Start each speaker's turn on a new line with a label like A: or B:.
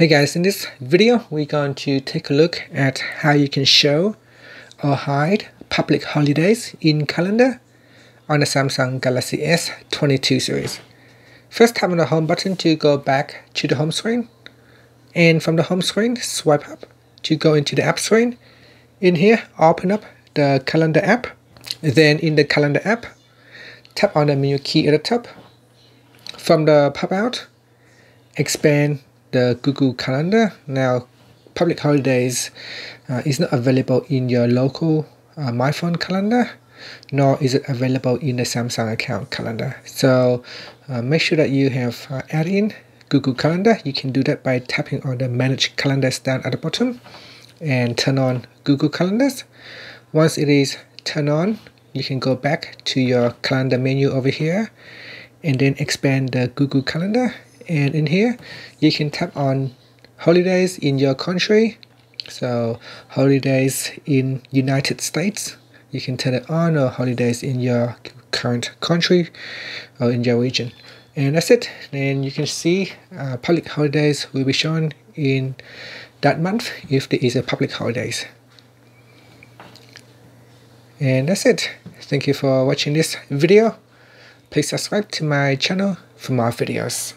A: Hey guys, in this video we're going to take a look at how you can show or hide public holidays in calendar on the Samsung Galaxy S22 series. First tap on the home button to go back to the home screen and from the home screen swipe up to go into the app screen. In here open up the calendar app then in the calendar app tap on the menu key at the top. From the pop out expand the Google Calendar. Now, public holidays uh, is not available in your local uh, MyPhone calendar, nor is it available in the Samsung account calendar. So uh, make sure that you have uh, add in Google Calendar. You can do that by tapping on the Manage Calendars down at the bottom and turn on Google Calendars. Once it is turned on, you can go back to your calendar menu over here and then expand the Google Calendar and in here you can tap on holidays in your country. So holidays in United States you can turn it on or holidays in your current country or in your region. And that's it. Then you can see uh, public holidays will be shown in that month if there is a public holidays. And that's it. Thank you for watching this video. Please subscribe to my channel for more videos